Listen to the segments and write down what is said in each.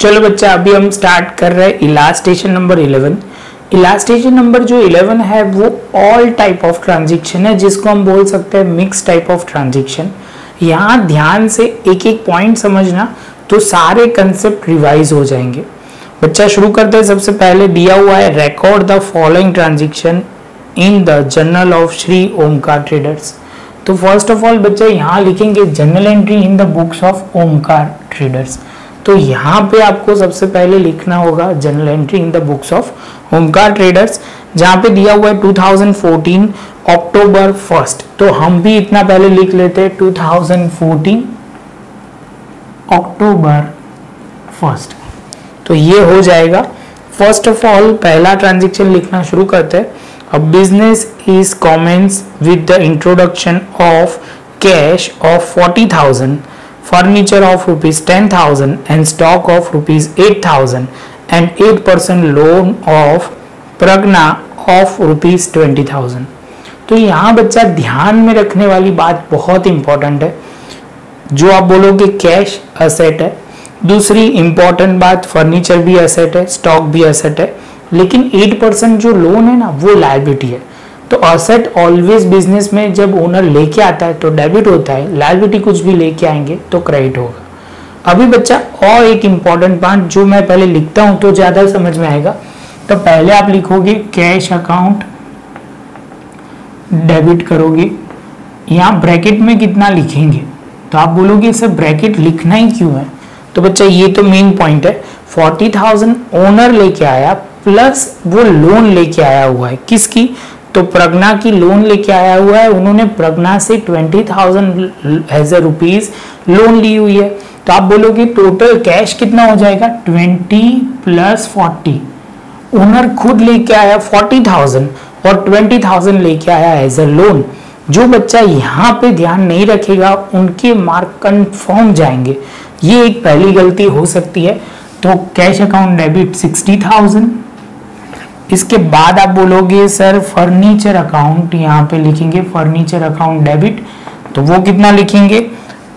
चलो बच्चा, अभी हम स्टार्ट कर रहे हैं इलास्टेशन नंबर 11 इलास्टेशन नंबर जो 11 है, वो ऑल टाइप ऑफ़ ट्रांजेक्शन है, जिसको हम बोल सकते हैं मिक्स टाइप ऑफ़ ट्रांजेक्शन यहाँ ध्यान से एक एक पॉइंट समझना तो सारे कंसेप्ट रिवाइज हो जाएँगे. बच्चा, शुरू करते हैं सबसे पहले, दिया हुआ है record the following transaction in the journal of Shri Omkar Traders तो फ़र्स्ट ऑफ़ ऑल बच्चा, यहाँ लिखेंगे journal entry in the books of Omkar Traders तो यहाँ पे आपको सबसे पहले लिखना होगा general entry in the books of Omkar Traders जहाँ पे दिया हुआ है 2014 अक्टूबर फ़र्स्ट तो हम भी इतना पहले लिख लेते हैं 2014 अक्टूबर फ़र्स्ट तो ये हो जाएगा। फ़र्स्ट ऑफ़ ऑल पहला ट्रांजेक्शन लिखना शुरू करते हैं। अब business is commence with the introduction of cash of forty thousand furniture of rupees 10000 and stock of rupees 8000 and 8% loan of Pragya of rupees twenty thousand तो यहाँ बच्चा ध्यान में रखने वाली बात बहुत इंपॉर्टेंट है। जो आप बोलोगे कैश असेट है। दूसरी इंपॉर्टेंट बात फर्नीचर भी असेट है स्टॉक भी असेट है। लेकिन 8 परसेंट जो लोन है ना, वो लाइबिलिटी है। तो असेट ऑलवेज बिज़नेस में जब ओनर लेके आता है तो डेबिट होता है लाइबिलिटी कुछ भी लेके आएँगे तो क्रेडिट होगा। अभी बच्चा और एक इंपॉर्टेंट पॉइंट जो मैं पहले लिखता हूँ तो ज़्यादा समझ में आएगा। तो पहले आप लिखोगे कैश अकाउंट डेबिट करोगे। यहाँ ब्रैकेट में कितना लिखेंगे? तो आप बोलोगे, सर ब्रैकेट लिखना ही क्यों है? तो बच्चा, ये तो मेन पॉइंट है। फोर्टी थाउज़ेंड ओनर लेके आया प्लस वो लोन लेके आया हुआ है। किसकी? तो प्रज्ञा की लोन लेके आया हुआ है। उन्होंने प्रज्ञा से twenty thousand as a rupees loan ली हुई है। तो आप बोलोगे टोटल कैश कितना हो जाएगा? ट्वेंटी प्लस फोर्टी ओनर खुद लेके आया फोर्टी थाउज़ेंड और ट्वेंटी थाउज़ेंड लेके आया एज ए लोन जो बच्चा यहाँ पे ध्यान नहीं रखेगा, उनके मार्क कन्फर्म जाएँगे। ये एक पहली गलती हो सकती है। तो cash account debit sixty thousand इसके बाद आप बोलोगे, सर फर्नीचर अकाउंट यहाँ पे लिखेंगे फर्नीचर अकाउंट डेबिट तो वो कितना लिखेंगे?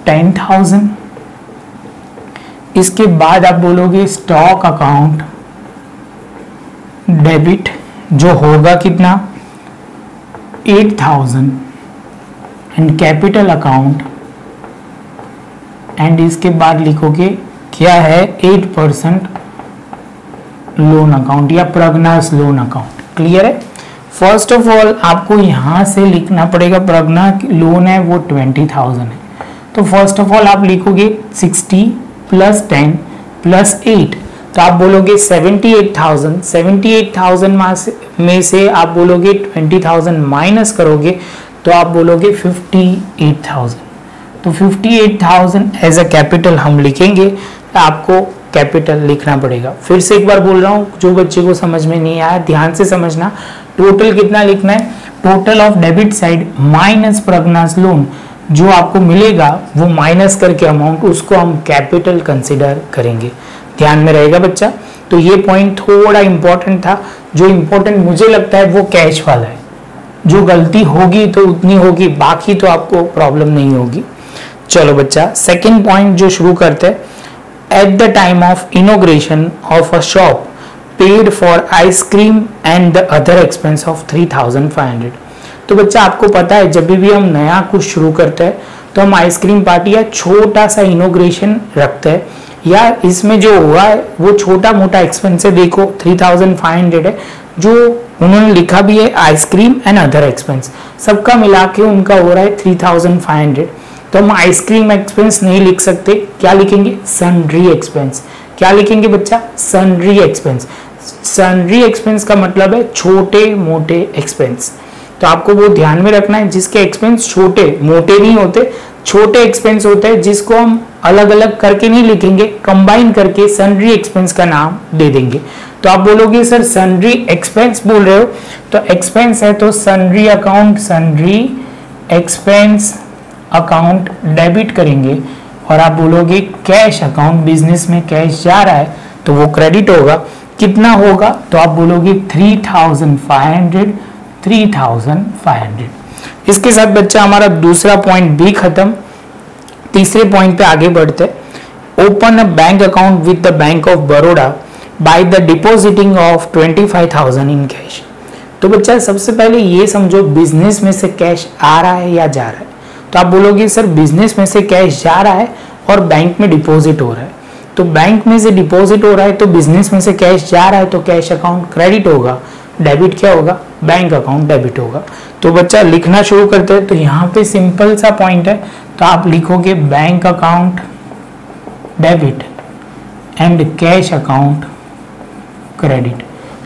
टेन थाउज़ेंड इसके बाद आप बोलोगे स्टॉक अकाउंट डेबिट जो होगा कितना? Eight thousand and capital account and इसके बाद लिखोगे, क्या है? एट परसेंट लोन अकाउंट या प्रग्नास लोन अकाउंट क्लियर है? फ़र्स्ट ऑफ़ ऑल आपको यहाँ से लिखना पड़ेगा प्रज्ञा लोन है, वो ट्वेंटी थाउज़ेंड है। तो फ़र्स्ट ऑफ़ ऑल आप लिखोगे sixty plus ten plus eight तो आप बोलोगे seventy eight thousand seventy eight thousand में से आप बोलोगे ट्वेंटी थाउज़ेंड माइनस करोगे तो आप बोलोगे फिफ्टी एट थाउज़ेंड तो fifty eight thousand as a capital हम लिखेंगे तो आपको कैपिटल लिखना पड़ेगा। फिर से एक बार बोल रहा हूँ, जो बच्चे को समझ में नहीं आया, ध्यान से समझना। टोटल कितना लिखना है? Total of debit side minus Pragya's loan जो आपको मिलेगा, वो माइनस करके अमाउंट उसको हम कैपिटल कंसिडर करेंगे। ध्यान में रहेगा बच्चा? तो ये पॉइंट थोड़ा इंपॉर्टेंट था। जो इंपॉर्टेंट मुझे लगता है, वो कैश वाला है। जो गलती होगी तो उतनी होगी, बाकी तो आपको प्रॉब्लम नहीं होगी। चलो बच्चा सेकेंड पॉइंट जो शुरू करते हैं at the time of inauguration of a shop paid for ice cream and the other expense of 3500 तो बच्चा, आपको पता है, जब भी हम नया कुछ शुरू करते हैं तो हम आइसक्रीम पार्टी या छोटा सा इनोग्रेशन रखते हैं, या इसमें जो हुआ है, वो छोटा मोटा एक्सपेंस है, देखो 3500 है, जो उन्होंने लिखा भी है आइसक्रीम एंड अदर एक्सपेंस सबका मिला के उनका हो रहा है 3500 तो हम आइसक्रीम एक्सपेंस नहीं लिख सकते। क्या लिखेंगे? सनरी एक्सपेंस क्या लिखेंगे बच्चा? सनरी एक्सपेंस सनरी एक्सपेंस का मतलब है छोटे मोटे एक्सपेंस तो आपको वो ध्यान में रखना है, जिसके एक्सपेंस छोटे, मोटे नहीं होते, छोटे एक्सपेंस होते हैं, जिसको हम अलग अलग करके नहीं लिखेंगे कंबाइन करके सनरी एक्सपेंस का नाम दे देंगे। तो आप बोलोगे, सर सनरी एक्सपेंस बोल रहे हो? तो एक्सपेंस है तो sundry account sundry expense account debit करेंगे और आप बोलोगे कैश अकाउंट बिज़नेस में कैश जा रहा है तो वो क्रेडिट होगा। कितना होगा? तो आप बोलोगे three thousand five hundred three thousand five hundred इसके साथ बच्चा हमारा दूसरा पॉइंट भी खत्म। तीसरे पॉइंट पे आगे बढ़ते। Open a bank account with the Bank of Baroda of the by the depositing of 25,000 in cash. तो बच्चा सबसे पहले ये समझो बिज़नेस में से कैश आ रहा है या जा रहा है। तो आप बोलोगे, सर बिज़नेस में से कैश जा रहा है और बैंक में डिपॉजिट हो रहा है. तो बैंक में से डिपॉजिट हो रहा है तो बिज़नेस में से कैश जा रहा है तो कैश अकाउंट क्रेडिट होगा। डेबिट क्या होगा? बैंक अकाउंट डेबिट होगा। तो बच्चा, लिखना शुरू करते हैं। तो यहाँ पे सिंपल सा पॉइंट है। तो आप लिखोगे bank account debit and cash account credit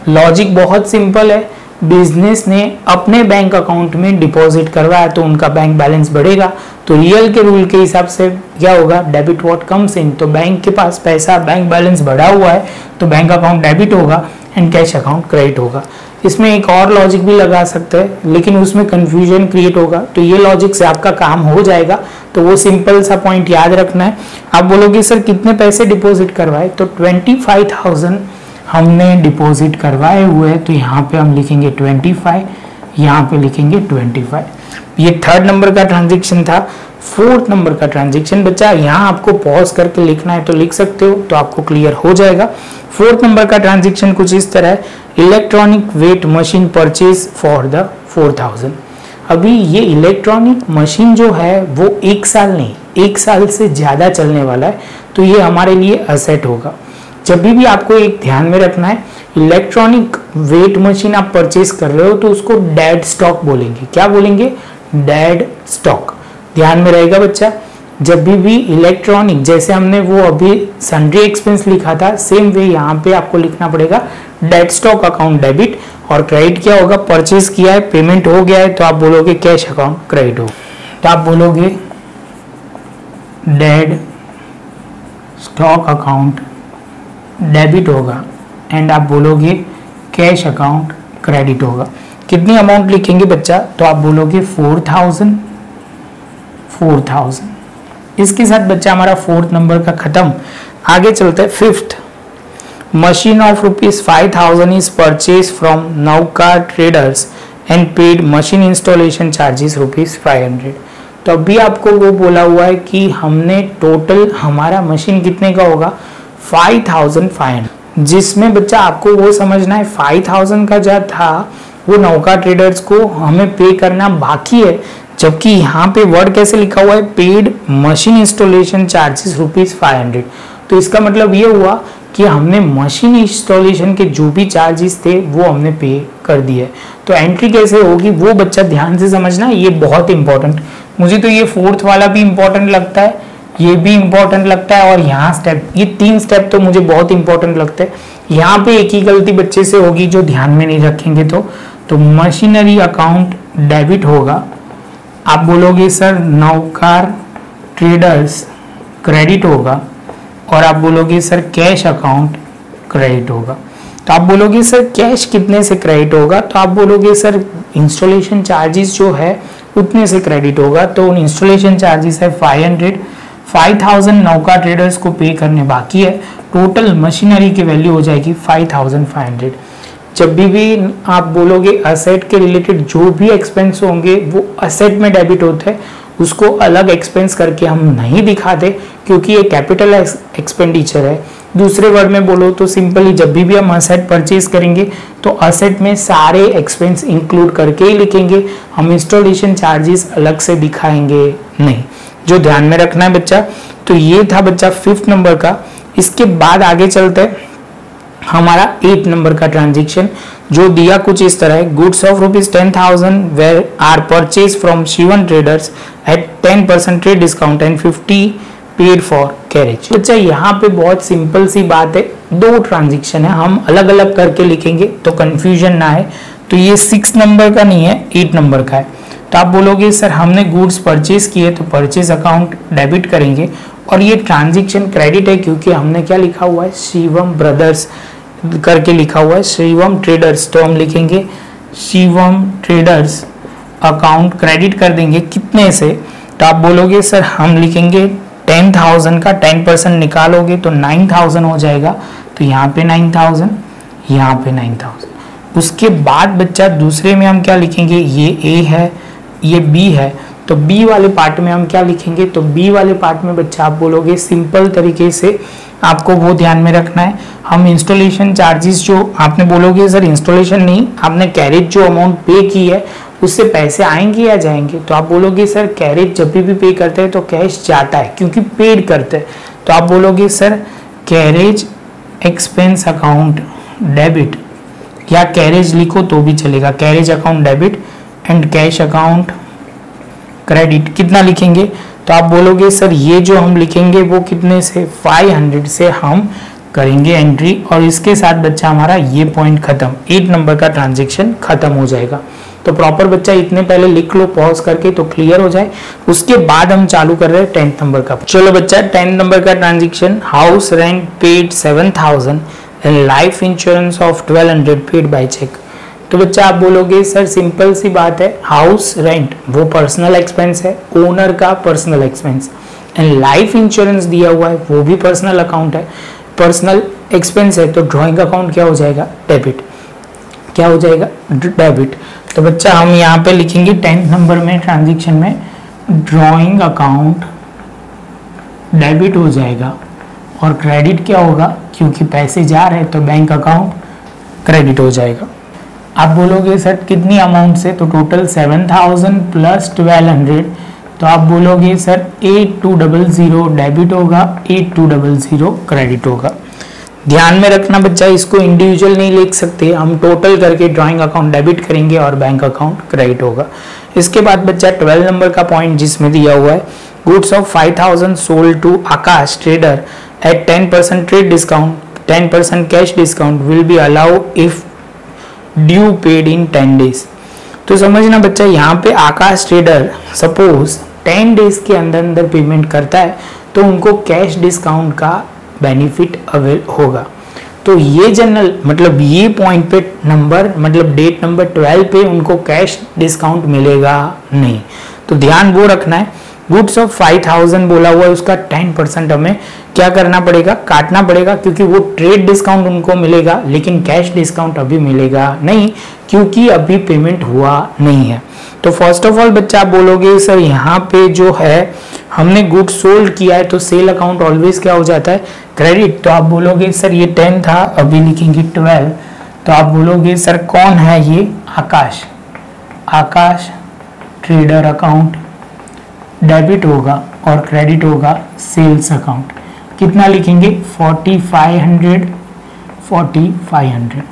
logic बहुत सिंपल है। बिज़नेस ने अपने बैंक अकाउंट में डिपॉजिट करवाया तो उनका बैंक बैलेंस बढ़ेगा। तो रियल के रूल के हिसाब से क्या होगा? डेबिट वॉट कम्स इन तो बैंक के पास पैसा बैंक बैलेंस बढ़ा हुआ है तो बैंक अकाउंट डेबिट होगा एंड कैश अकाउंट क्रेडिट होगा। इसमें एक और लॉजिक भी लगा सकते हैं, लेकिन उसमें कन्फ्यूज़न क्रिएट होगा। तो ये लॉजिक से आपका काम हो जाएगा। तो वो सिंपल सा पॉइंट याद रखना है। आप बोलोगे, सर, कितने पैसे डिपॉजिट करवाए? तो ट्वेंटी फाइव थाउज़ेंड हमने डिपॉजिट करवाए हुए हैं तो यहाँ पे हम लिखेंगे 25 फाइव यहाँ पे लिखेंगे 25 ये थर्ड नंबर का ट्रांजेक्शन था फोर्थ नंबर का ट्रांजेक्शन बच्चा यहाँ आपको पॉज करके लिखना है तो लिख सकते हो तो आपको क्लियर हो जाएगा। फोर्थ नंबर का ट्रांजेक्शन कुछ इस तरह है electronic weight machine purchase for the four thousand अभी ये इलेक्ट्रॉनिक मशीन जो है, वो एक साल नहीं, एक साल से ज़्यादा चलने वाला है तो ये हमारे लिए असेट होगा। जब भी, भी आपको एक ध्यान में रखना है इलेक्ट्रॉनिक वेट मशीन आप परचेज कर रहे हो तो उसको डेड स्टॉक बोलेंगे। क्या बोलेंगे? डेड स्टॉक ध्यान में रहेगा बच्चा जब भी भी इलेक्ट्रॉनिक जैसे हमने वो अभी सन्ड्री एक्सपेंस लिखा था सेम वे यहाँ पे आपको लिखना पड़ेगा डेड स्टॉक अकाउंट डेबिट और क्रेडिट क्या होगा? परचेज किया है पेमेंट हो गया है तो आप बोलोगे कैश अकाउंट क्रेडिट हो। तो आप बोलोगे डेड स्टॉक अकाउंट डेबिट होगा एंड आप बोलोगे कैश अकाउंट क्रेडिट होगा। कितनी अमाउंट लिखेंगे बच्चा? तो आप बोलोगे फोर थाउज़ेंड फोर थाउज़ेंड इसके साथ बच्चा, हमारा फोर्थ नंबर का खत्म। आगे चलते हैं fifth machine of rupees five thousand is purchase from Nauka Traders and paid machine installation charges rupees five hundred तो अभी आपको वो बोला हुआ है कि हमने टोटल हमारा मशीन कितने का होगा? फाइव थाउज़ेंड फाइव जिसमें बच्चा आपको वो समझना है, फाइव थाउज़ेंड का जो था, वो नौका ट्रेडर्स को हमें पे करना बाकी है। जबकि यहाँ पे वर्ड कैसे लिखा हुआ है? Paid machine installation charges rupees five hundred तो इसका मतलब ये हुआ कि हमने मशीन इंस्टॉलेशन के जो भी चार्जेस थे, वो हमने पे कर दिए। तो एंट्री कैसे होगी, वो बच्चा ध्यान से समझना, ये बहुत इंपॉर्टेंट मुझे तो ये फोर्थ वाला भी इंपॉर्टेंट लगता है। ये भी इंपॉर्टेंट लगता है और यहाँ स्टेप ये तीन स्टेप तो मुझे बहुत इंपॉर्टेंट लगते हैं। यहाँ पे एक ही गलती बच्चे से होगी जो ध्यान में नहीं रखेंगे तो। तो मशीनरी अकाउंट डेबिट होगा। आप बोलोगे, सर, नौकार ट्रेडर्स क्रेडिट होगा। और आप बोलोगे, सर कैश अकाउंट क्रेडिट होगा। तो आप बोलोगे, सर कैश कितने से क्रेडिट होगा? तो आप बोलोगे, सर इंस्टॉलेशन चार्जेस जो है, उतने से क्रेडिट होगा। तो इंस्टॉलेशन चार्जेस है 500 5000 नौका ट्रेडर्स को पे करने बाकी है। टोटल मशीनरी की वैल्यू हो जाएगी 5500 जब भी भी आप बोलोगे असेट के रिलेटेड जो भी एक्सपेंस होंगे, वो असेट में डेबिट होते हैं। उसको अलग एक्सपेंस करके हम नहीं दिखाते क्योंकि ये कैपिटल एक्सपेंडिचर है। दूसरे वर्ड में बोलो तो सिंपली जब भी भी हम असेट परचेज करेंगे तो असेट में सारे एक्सपेंस इंक्लूड करके ही लिखेंगे। हम इंस्टॉलेशन चार्जेस अलग से दिखाएँगे नहीं। जो ध्यान में रखना है बच्चा तो ये था बच्चा फिफ्थ नंबर का। इसके बाद आगे चलते हैं हमारा एट नंबर का ट्रांजेक्शन जो दिया कुछ इस तरह है goods of rupees ten thousand were are purchase from Shivan Traders at ten percent trade discount and fifty paid for carriage बच्चा, यहाँ पे बहुत सिंपल सी बात है, दो ट्रांजेक्शन है, हम अलग अलग करके लिखेंगे तो कंफ्यूजन ना है तो ये सिक्स नंबर का नहीं है एट नंबर का है। तो आप बोलोगे, सर, हमने गुड्स परचेज किए तो परचेज अकाउंट डेबिट करेंगे। और ये ट्रांजेक्शन क्रेडिट है, क्योंकि हमने क्या लिखा हुआ है? शिवम ब्रदर्स करके लिखा हुआ है। शिवम ट्रेडर्स तो हम लिखेंगे, शिवम ट्रेडर्स अकाउंट क्रेडिट कर देंगे। कितने से? तो आप बोलोगे, सर, हम लिखेंगे टेन थाउज़ेंड का टेन परसेंट निकालोगे तो नाइन थाउज़ेंड हो जाएगा। तो यहाँ पे नाइन थाउज़ेंड यहाँ पे नाइन थाउज़ेंड उसके बाद बच्चा दूसरे में हम क्या लिखेंगे? ये ए है। ये बी है तो बी वाले पार्ट में हम क्या लिखेंगे? तो बी वाले पार्ट में बच्चा आप बोलोगे सिंपल तरीके से आपको वो ध्यान में रखना है। हम इंस्टॉलेशन चार्जेस जो आपने बोलोगे, सर इंस्टॉलेशन नहीं, आपने कैरेज जो अमाउंट पे की है, उससे पैसे आएँगे या जाएँगे? तो आप बोलोगे, सर कैरेज जब भी पे करते हैं तो कैश जाता है, क्योंकि पेड करते हैं। तो आप बोलोगे, sir carriage expense account debit या कैरेज लिखो तो भी चलेगा carriage account debit and cash account credit कितना लिखेंगे? तो आप बोलोगे, सर, ये जो हम लिखेंगे, वो कितने से? 500 से हम करेंगे एंट्री और इसके साथ बच्चा हमारा ये पॉइंट खत्म एट नंबर का ट्रांजेक्शन खत्म हो जाएगा. तो प्रॉपर बच्चा इतने पहले लिख लो पॉज करके तो क्लियर हो जाए। उसके बाद हम चालू कर रहे हैं टेंथ नंबर का। चलो बच्चा टेंथ नंबर का transaction house rent paid seven thousand and life insurance of twelve hundred paid by cheque तो बच्चा, आप बोलोगे, सर सिंपल सी बात है हाउस रेंट वो पर्सनल एक्सपेंस है ओनर का personal expense and life insurance दिया हुआ है, वो भी पर्सनल अकाउंट है। पर्सनल एक्सपेंस है तो ड्रॉइंग अकाउंट क्या हो जाएगा? डेबिट क्या हो जाएगा? डेबिट तो बच्चा, हम यहाँ पे लिखेंगे टेंथ नंबर में ट्रांजेक्शन में ड्रॉइंग अकाउंट डेबिट हो जाएगा। और क्रेडिट क्या होगा? क्योंकि पैसे जा रहे हैं तो बैंक अकाउंट क्रेडिट हो जाएगा। आप बोलोगे, सर, कितनी अमाउंट से? तो total seven thousand plus twelve hundred तो आप बोलोगे, sir eight two double zero debit होगा eight two double zero credit होगा। ध्यान में रखना बच्चा, इसको इंडिविजुअल नहीं लिख सकते। हम टोटल करके ड्राइंग अकाउंट डेबिट करेंगे और बैंक अकाउंट क्रेडिट होगा। इसके बाद बच्चा 12 नंबर का पॉइंट जिसमें दिया हुआ है goods of 5000 sold to Akash trader at ten percent trade discount ten percent cash discount will be allow if due paid in ten days तो समझना बच्चा, यहाँ पे Akash trader suppose ten days के अंदर अंदर पेमेंट करता है तो उनको कैश डिस्काउंट का बेनिफिट अवेल होगा। तो ये जनरल मतलब ये पॉइंट पे नंबर मतलब डेट नंबर ट्वेल्व पे उनको कैश डिस्काउंट मिलेगा नहीं। तो ध्यान वो रखना है गुड्स ऑफ़ फाइव थाउज़ेंड बोला हुआ है, उसका टेन परसेंट हमें क्या करना पड़ेगा? काटना पड़ेगा, क्योंकि वो ट्रेड डिस्काउंट उनको मिलेगा, लेकिन कैश डिस्काउंट अभी मिलेगा नहीं, क्योंकि अभी पेमेंट हुआ नहीं है। तो फ़र्स्ट ऑफ़ ऑल बच्चा आप बोलोगे, सर, यहाँ पे जो है, हमने गुड सोल्ड किया है तो सेल अकाउंट ऑलवेज क्या हो जाता है? क्रेडिट तो आप बोलोगे, सर, ये टेन था, अभी लिखेंगे ट्वेल्व तो आप बोलोगे, सर, कौन है ये? Akash. Akash trader account debit होगा और क्रेडिट होगा सेल्स अकाउंट। कितना लिखेंगे? Forty five hundred forty five hundred.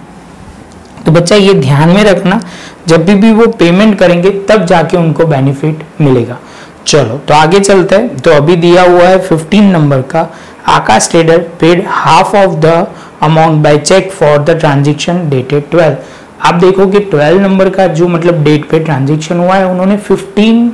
तो बच्चा ये ध्यान में रखना जब भी, भी वो पेमेंट करेंगे तब जाके उनको बेनिफिट मिलेगा। चलो तो आगे चलते हैं। तो अभी दिया हुआ है 15 नंबर का। Akash trader paid half of the amount by cheque for the transaction dated 12 आप देखोगे 12 नंबर का जो मतलब डेट पे ट्रांजेक्शन हुआ है उन्होंने 15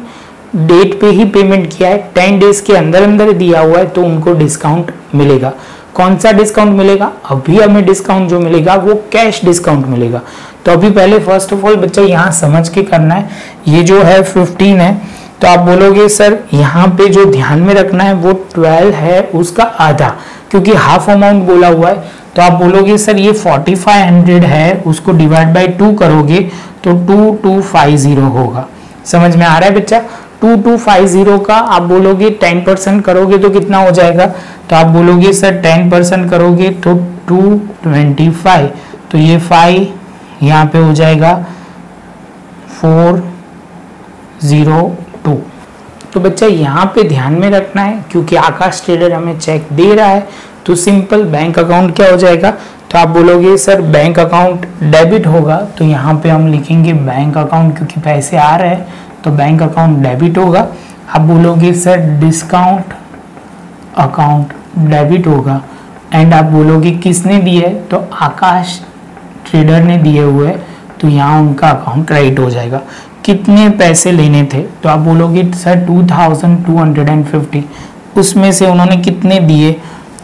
डेट पे ही पेमेंट किया है टेन डेज़ के अंदर अंदर दिया हुआ है तो उनको डिस्काउंट मिलेगा। कौन सा डिस्काउंट मिलेगा? अभी हमें डिस्काउंट जो मिलेगा, वो कैश डिस्काउंट मिलेगा। तो अभी पहले फ़र्स्ट ऑफ़ ऑल बच्चा यहाँ समझ के करना है, ये जो है 15 है तो आप बोलोगे, सर, यहाँ पे जो ध्यान में रखना है, वो 12 है, उसका आधा। क्योंकि हाफ़ अमाउंट बोला हुआ है तो आप बोलोगे, सर, ये 4500 है, उसको डिवाइड बाय टू करोगे तो 2250 होगा। समझ में आ रहा है बच्चा? 2250 का आप बोलोगे टेन परसेंट करोगे तो कितना हो जाएगा? तो आप बोलोगे, सर 10 परसेंट करोगे तो 225 तो ये 5 यहाँ पे हो जाएगा 4 टू। तो बच्चा, यहाँ पे ध्यान में रखना है, क्योंकि आकाश ट्रेडर हमें चेक दे रहा है तो सिंपल बैंक अकाउंट क्या हो जाएगा? तो आप बोलोगे, सर बैंक अकाउंट डेबिट होगा। तो यहाँ पे हम लिखेंगे बैंक अकाउंट क्योंकि पैसे आ रहे हैं। तो बैंक अकाउंट डेबिट होगा। आप बोलोगे सर डिस्काउंट अकाउंट डेबिट होगा। एंड आप बोलोगे, किसने दिए तो आकाश ट्रेडर ने दिए हुए तो यहाँ उनका अकाउंट क्रेडिट हो जाएगा। कितने पैसे लेने थे? तो आप बोलोगे sir two thousand two hundred and fifty उसमें से उन्होंने कितने दिए?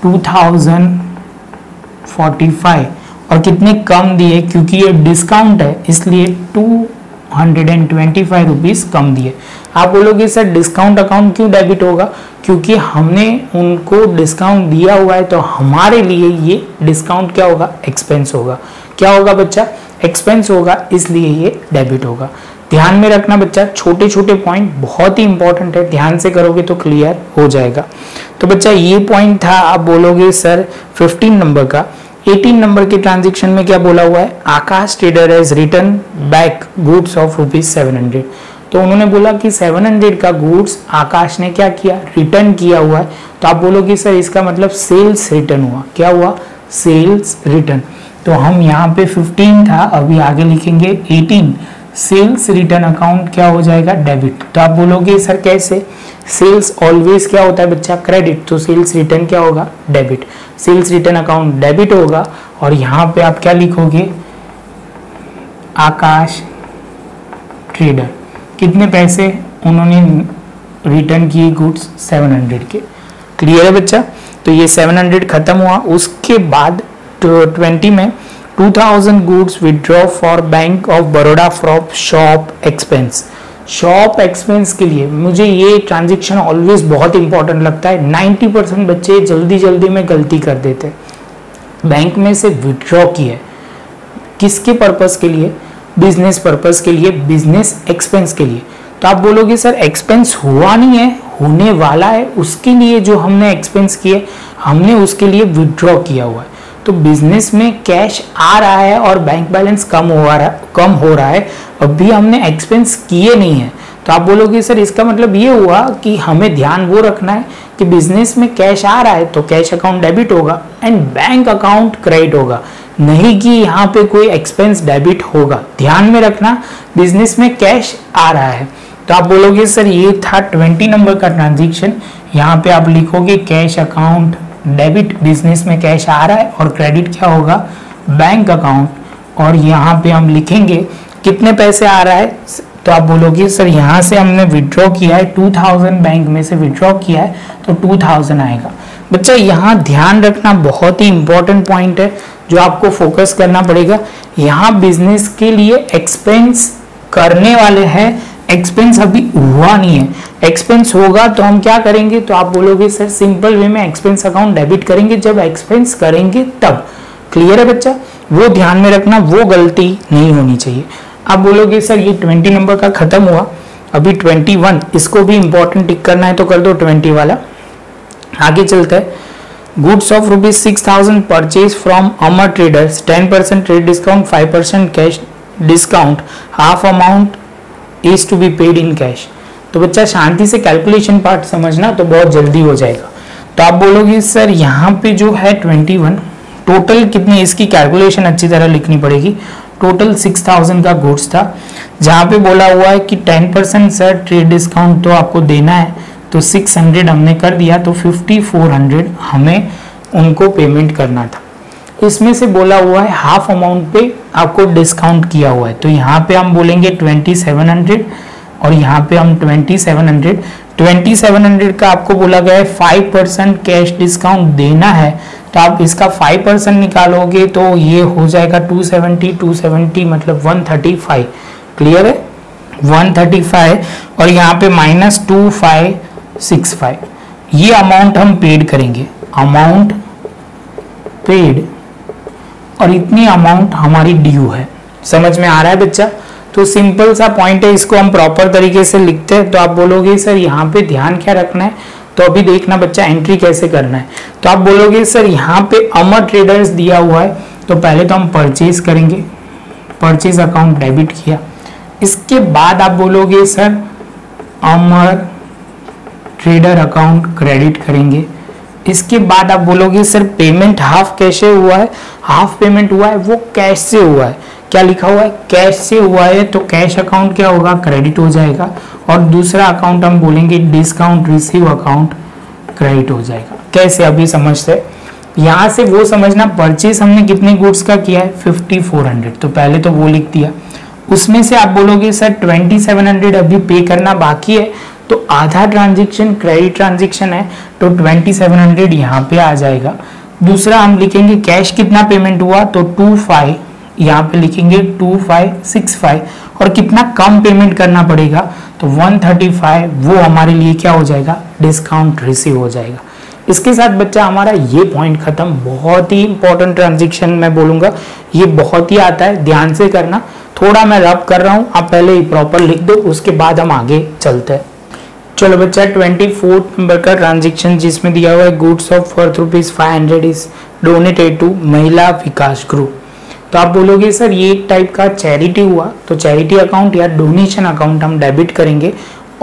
टू थाउज़ेंड फोर्टी फाइव और कितने कम दिए? क्योंकि ये डिस्काउंट है, इसलिए two hundred and twenty five rupees कम दिए। आप बोलोगे, सर डिस्काउंट अकाउंट क्यों डेबिट होगा? क्योंकि हमने उनको डिस्काउंट दिया हुआ है तो हमारे लिए ये डिस्काउंट क्या होगा? एक्सपेंस होगा। क्या होगा बच्चा? एक्सपेंस होगा, इसलिए ये डेबिट होगा। ध्यान में रखना बच्चा छोटे छोटे पॉइंट बहुत ही इंपॉर्टेंट है। ध्यान से करोगे तो क्लियर हो जाएगा। तो बच्चा, ये पॉइंट था, आप बोलोगे, सर 15 नंबर का 18 नंबर के ट्रांजेक्शन में क्या बोला हुआ है? Akash trader has return back goods of rupees seven तो उन्होंने बोला कि 700 का गुड्स आकाश ने क्या किया? रिटर्न किया हुआ है। तो आप बोलोगे, सर, इसका मतलब सेल्स रिटर्न हुआ। क्या हुआ? सेल्स रिटर्न तो हम यहाँ पे 15 था, अभी आगे लिखेंगे 18 सेल्स रिटर्न अकाउंट क्या हो जाएगा? डेबिट तो आप बोलोगे, सर, कैसे? सेल्स ऑलवेज क्या होता है बच्चा? क्रेडिट तो सेल्स रिटर्न क्या होगा? Debit sales return account debit होगा और यहाँ पे आप क्या लिखोगे? आकाश ट्रेडर कितने पैसे उन्होंने रिटर्न किए गुड्स 700 के. क्लियर है बच्चा? तो ये 700 खत्म हुआ। उसके बाद ट्वेंटी में 2000 goods withdraw for bank of Baroda from shop expense shop expense के लिए मुझे ये ट्रांजेक्शन ऑलवेज बहुत इंपॉर्टेंट लगता है। 90 परसेंट बच्चे जल्दी जल्दी में गलती कर देते बैंक में से विड्रॉ किए। किसके पर्पस के लिए? बिज़नेस पर्पस के लिए बिज़नेस एक्सपेंस के लिए। तो आप बोलोगे, सर एक्सपेंस हुआ नहीं है, होने वाला है, उसके लिए जो हमने एक्सपेंस किए, हमने उसके लिए विड्रॉ किया हुआ है। तो बिज़नेस में कैश आ रहा है और बैंक बैलेंस कम हो रहा, कम हो रहा है, अभी हमने एक्सपेंस किए नहीं है। तो आप बोलोगे, सर, इसका मतलब ये हुआ कि हमें ध्यान वो रखना है कि बिज़नेस में कैश आ रहा है तो कैश अकाउंट डेबिट होगा एंड बैंक अकाउंट क्रेडिट होगा। नहीं कि यहाँ पे कोई एक्सपेंस डेबिट होगा। ध्यान में रखना बिज़नेस में कैश आ रहा है। तो आप बोलोगे, सर, ये था ट्वेंटी नंबर का ट्रांजेक्शन यहाँ पे आप लिखोगे कैश अकाउंट डेबिट बिज़नेस में कैश आ रहा है और क्रेडिट क्या होगा? Bank account. और यहाँ पे हम लिखेंगे, कितने पैसे आ रहा है? तो आप बोलोगे, सर, यहाँ से हमने विड्रॉ किया है 2000 बैंक में से विड्रॉ किया है तो 2000 आएगा। बच्चा, यहाँ ध्यान रखना बहुत ही इंपॉर्टेंट पॉइंट है, जो आपको फोकस करना पड़ेगा। यहाँ बिज़नेस के लिए एक्सपेंस करने वाले हैं एक्सपेंस अभी हुआ नहीं है। एक्सपेंस होगा तो हम क्या करेंगे? तो आप बोलोगे, सर सिंपल वे में एक्सपेंस अकाउंट डेबिट करेंगे। जब एक्सपेंस करेंगे तब। क्लियर है बच्चा? वो ध्यान में रखना, वो गलती नहीं होनी चाहिए। आप बोलोगे, सर, ये ट्वेंटी नंबर का खत्म हुआ। अभी ट्वेंटी वन इसको भी इंपॉर्टेंट टिक करना है तो कर दो ट्वेंटी वाला। आगे चलता है। Goods of rupees six thousand purchase from Amar traders ten percent trade discount five percent cash discount half amount is to be paid in cash तो बच्चा शांति से कैलकुलेशन पार्ट समझना तो बहुत जल्दी हो जाएगा। तो आप बोलोगे, सर, यहाँ पे जो है ट्वेंटी वन टोटल कितनी, इसकी कैलकुलेशन अच्छी तरह लिखनी पड़ेगी। टोटल सिक्स थाउज़ेंड का गुड्स था। जहाँ पे बोला हुआ है कि ten percent sir trade discount तो आपको देना है। तो सिक्स हंड्रेड हमने कर दिया तो फिफ्टी फोर हंड्रेड हमें उनको पेमेंट करना था। इसमें से बोला हुआ है हाफ़ अमाउंट पे आपको डिस्काउंट किया हुआ है। तो यहाँ पे हम बोलेंगे ट्वेंटी सेवन हंड्रेड और यहाँ पे हम twenty seven hundred twenty seven hundred का आपको बोला गया है फाइव परसेंट कैश डिस्काउंट देना है। तो आप इसका फाइव परसेंट निकालोगे तो ये हो जाएगा टू सेवेंटी टू सेवेंटी मतलब वन थर्टी फाइव क्लियर है? वन थर्टी फाइव और यहाँ पे minus two five six five ये अमाउंट हम पेड करेंगे। अमाउंट पेड और इतनी अमाउंट हमारी ड्यू है। समझ में आ रहा है बच्चा? तो सिंपल सा पॉइंट है, इसको हम प्रॉपर तरीके से लिखते हैं। तो आप बोलोगे, सर, यहाँ पे ध्यान क्या रखना है? तो अभी देखना बच्चा एंट्री कैसे करना है। तो आप बोलोगे, सर, यहाँ पे अमर ट्रेडर्स दिया हुआ है। तो पहले तो हम परचेज करेंगे। परचेज अकाउंट डेबिट किया। इसके बाद आप बोलोगे, sir, Amar trader account credit करेंगे। इसके बाद आप बोलोगे, सर पेमेंट हाफ़ कैसे हुआ है? हाफ़ पेमेंट हुआ है, वो कैश से हुआ है? क्या लिखा हुआ है? कैश से हुआ है? तो कैश अकाउंट क्या होगा? क्रेडिट हो जाएगा। और दूसरा अकाउंट हम बोलेंगे डिस्काउंट रिसीव अकाउंट क्रेडिट हो जाएगा। कैसे? अभी समझते यहाँ से वो समझना परचेज हमने कितने गुड्स का किया है? फिफ्टी फोर हंड्रेड तो पहले तो वो लिख दिया। उसमें से आप बोलोगे, सर ट्वेंटी सेवन हंड्रेड अभी पे करना बाकी है। तो आधा ट्रांजेक्शन क्रेडिट ट्रांजेक्शन है तो ट्वेंटी सेवन हंड्रेड यहाँ पे आ जाएगा। दूसरा हम लिखेंगे कैश कितना पेमेंट हुआ तो टू फाइव यहाँ पे लिखेंगे टू फाइव सिक्स फाइव और कितना कम पेमेंट करना पड़ेगा तो वन थर्टी फाइव वो हमारे लिए क्या हो जाएगा? डिस्काउंट रिसीव हो जाएगा। इसके साथ बच्चा, हमारा ये पॉइंट खत्म। बहुत ही इंपॉर्टेंट ट्रांजेक्शन मैं बोलूँगा। ये बहुत ही आता है, ध्यान से करना। थोड़ा मैं रब कर रहा हूँ, आप पहले ही प्रॉपर लिख दो, उसके बाद हम आगे चलते हैं। चलो बच्चा ट्वेंटी फोर्थ नंबर का ट्रांजेक्शन जिसमें दिया हुआ है goods of worth rupees five hundred is donated to Mahila Vikas group तो आप बोलोगे, सर, ये एक टाइप का चैरिटी हुआ तो चैरिटी अकाउंट या डोनेशन अकाउंट हम डेबिट करेंगे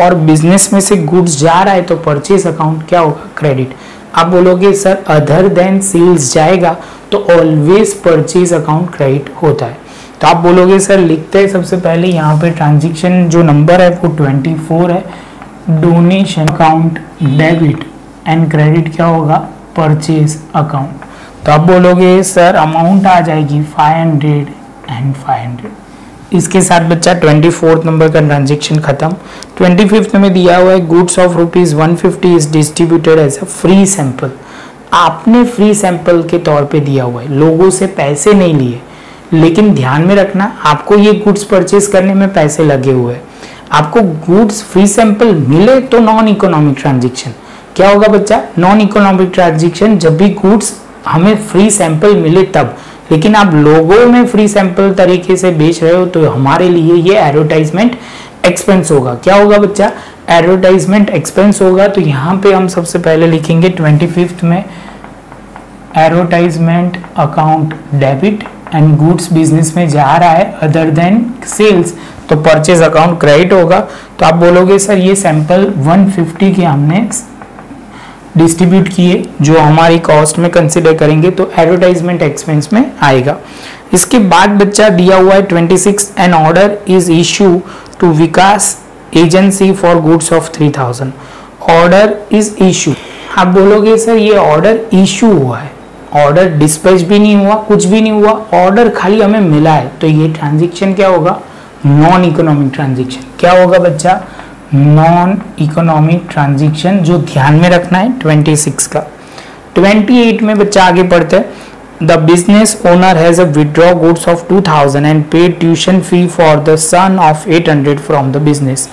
और बिज़नेस में से गुड्स जा रहा है तो परचेज अकाउंट क्या होगा? क्रेडिट आप बोलोगे, सर अदर देन सेल्स जाएगा तो ऑलवेज परचेज अकाउंट क्रेडिट होता है. तो आप बोलोगे, सर, लिखते हैं सबसे पहले, यहाँ पे ट्रांजेक्शन जो नंबर है वो 24 है donation account, debit and credit क्या होगा? Purchase account. तो आप बोलोगे, सर, अमाउंट आ जाएगी 500 एंड 500 इसके साथ बच्चा ट्वेंटी फोर्थ नंबर का ट्रांजेक्शन खत्म। ट्वेंटी फिफ्थ में दिया हुआ है goods of rupees one fifty is distributed as a free sample आपने फ्री सैंपल के तौर पे दिया हुआ है। लोगों से पैसे नहीं लिए। लेकिन ध्यान में रखना, आपको ये गुड्स परचेज करने में पैसे लगे हुए हैं। आपको गुड्स फ्री सैंपल मिले तो नॉन इकोनॉमिक ट्रांजेक्शन क्या होगा बच्चा? नॉन इकोनॉमिक ट्रांजेक्शन जब भी गुड्स हमें फ्री सैंपल मिले तब। लेकिन आप लोगों में फ्री सैंपल तरीके से बेच रहे हो तो हमारे लिए ये एडवर्टाइजमेंट एक्सपेंस होगा। क्या होगा बच्चा? एडवर्टाइजमेंट एक्सपेंस होगा। तो यहाँ पे हम सबसे पहले लिखेंगे ट्वेंटी फिफ्थ में advertisement account debit and goods business में जा रहा है अदर देन सेल्स तो परचेज अकाउंट क्रेडिट होगा। तो आप बोलोगे, सर, ये सैंपल 150 के हमने डिस्ट्रीब्यूट किए, जो हमारी कॉस्ट में कंसिडर करेंगे तो एडवर्टाइजमेंट एक्सपेंस में आएगा। इसके बाद बच्चा दिया हुआ है 26 an order is issue to Vikas agency for goods of 3000 order is issue आप बोलोगे, सर, ये ऑर्डर इशू हुआ है। ऑर्डर डिस्पैच भी नहीं हुआ, कुछ भी नहीं हुआ ऑर्डर खाली हमें मिला है। तो ये ट्रांजेक्शन क्या होगा? नॉन इकोनॉमिक ट्रांजेक्शन क्या होगा बच्चा? नॉन इकोनॉमिक ट्रांजेक्शन जो ध्यान में रखना है 26 का। 28 में बच्चा आगे पढ़ते हैं। The business owner has a withdraw goods of 2000 and paid tuition fee for the son of 800 from the business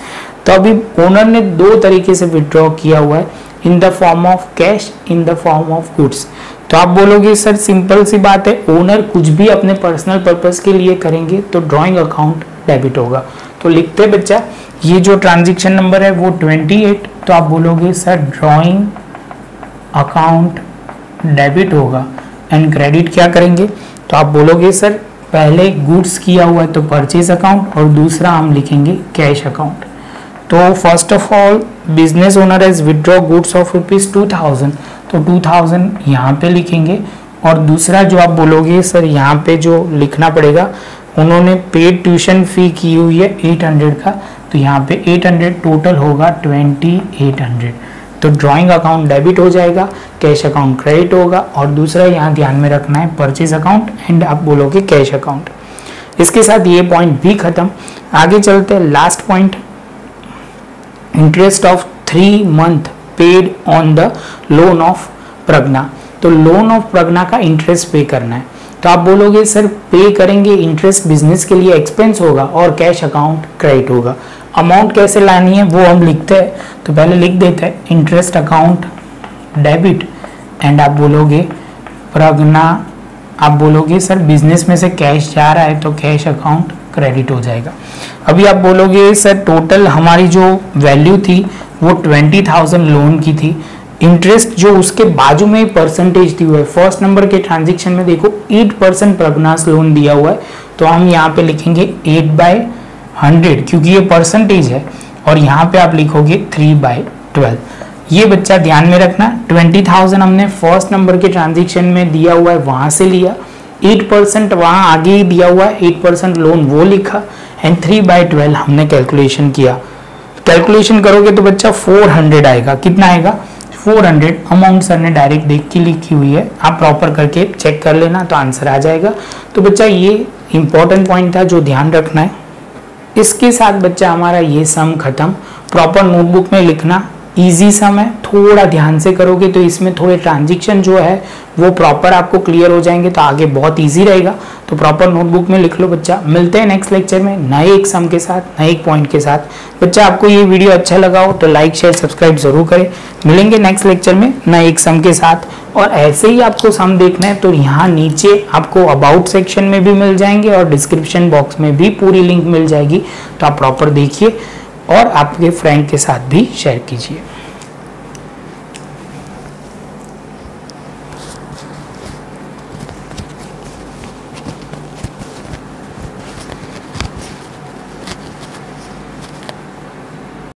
तो अभी ओनर ने दो तरीके से विड्रॉ किया हुआ है। In the form of cash in the form of goods तो आप बोलोगे, सर सिंपल सी बात है। ओनर कुछ भी अपने पर्सनल पर्पज के लिए करेंगे तो ड्रॉइंग अकाउंट डेबिट होगा। तो लिखते बच्चा, ये जो ट्रांजेक्शन नंबर है वो 28 तो आप बोलोगे, सर ड्राइंग अकाउंट डेबिट होगा एंड क्रेडिट क्या करेंगे? तो आप बोलोगे, सर, पहले गुड्स किया हुआ है तो परचेज अकाउंट और दूसरा हम लिखेंगे कैश अकाउंट तो first of all business owner has withdraw goods of rupees two thousand तो टू थाउज़ेंड यहाँ पे लिखेंगे और दूसरा जो आप बोलोगे, सर, यहाँ पे जो लिखना पड़ेगा उन्होंने पेड ट्यूशन फ़ी की हुई है 800 का। तो यहाँ पे 800 टोटल होगा 2800 तो ड्राइंग अकाउंट डेबिट हो जाएगा कैश अकाउंट क्रेडिट होगा और दूसरा यहाँ ध्यान में रखना है परचेज अकाउंट एंड आप बोलोगे कैश अकाउंट इसके साथ ये पॉइंट भी खत्म। आगे चलते हैं last point interest of three month paid on the loan of Pragya तो लोन ऑफ़ प्रज्ञा का इंटरेस्ट पे करना है। तो आप बोलोगे, सर पे करेंगे इंटरेस्ट बिज़नेस के लिए एक्सपेंस होगा और कैश अकाउंट क्रेडिट होगा. अमाउंट कैसे लानी है, वो हम लिखते हैं। तो पहले लिख देते हैं इंटरेस्ट अकाउंट डेबिट एंड आप बोलोगे प्रगना आप बोलोगे, सर बिज़नेस में से कैश जा रहा है तो कैश अकाउंट क्रेडिट हो जाएगा. अभी आप बोलोगे, सर टोटल हमारी जो वैल्यू थी, वो ट्वेंटी थाउज़ेंड लोन की थी इंटरेस्ट जो उसके बाजू में परसेंटेज दी हुआ है। फ़र्स्ट नंबर के ट्रांजेक्शन में देखो एट परसेंट प्रगनास लोन दिया हुआ है। तो हम यहाँ पे लिखेंगे एट बाय हंड्रेड क्योंकि ये परसेंटेज है, और यहाँ पे आप लिखोगे थ्री बाय ट्वेल्व ये बच्चा ध्यान में रखना ट्वेंटी थाउज़ेंड हमने फ़र्स्ट नंबर के ट्रांजेक्शन में दिया हुआ है, वहाँ से लिया। एट परसेंट वहाँ आगे ही दिया हुआ है एट परसेंट लोन वो लिखा एंड थ्री बाय ट्वेल्व हमने कैलकुलेशन किया। कैलकुलेशन करोगे तो बच्चा फोर हंड्रेड आएगा। कितना आएगा? 400 अमाउंट सर ने डायरेक्ट देख के लिखी हुई है। आप प्रॉपर करके चेक कर लेना तो आंसर आ जाएगा। तो बच्चा, ये इंपॉर्टेंट पॉइंट था जो ध्यान रखना है। इसके साथ बच्चा, हमारा ये सम खत्म। प्रॉपर नोटबुक में लिखना। इजी सम है। थोड़ा ध्यान से करोगे तो इसमें थोड़े ट्रांजेक्शन जो है, वो प्रॉपर आपको क्लियर हो जाएँगे तो आगे बहुत इजी रहेगा। तो प्रॉपर नोटबुक में लिख लो बच्चा। मिलते हैं नेक्स्ट लेक्चर में नए एक सम के साथ, नए एक पॉइंट के साथ। बच्चा, आपको ये वीडियो अच्छा लगा हो तो लाइक शेयर सब्सक्राइब ज़रूर करें। मिलेंगे नेक्स्ट लेक्चर में नए एक सम के साथ। और ऐसे ही आपको सम देखना है तो यहाँ नीचे आपको अबाउट सेक्शन में भी मिल जाएँगे और डिस्क्रिप्शन बॉक्स में भी पूरी लिंक मिल जाएगी। तो आप प्रॉपर देखिए। और आपके फ्रेंड के साथ भी शेयर कीजिए।